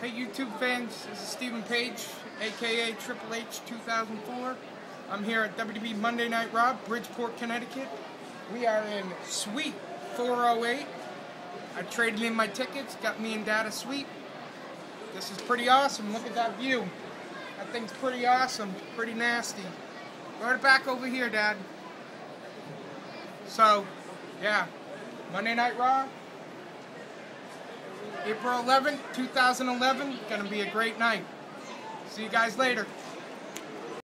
Hey YouTube fans, this is Stephen Page, aka Triple H 2004. I'm here at WWE Monday Night Raw, Bridgeport, Connecticut. We are in Suite 408. I traded in my tickets, got me and Dad a suite. This is pretty awesome. Look at that view. That thing's pretty awesome, pretty nasty. Right back over here, Dad. So, yeah, Monday Night Raw, April 11th, 2011. Gonna be a great night. See you guys later.